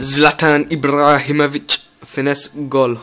Zlatan Ibrahimovic finesse goal.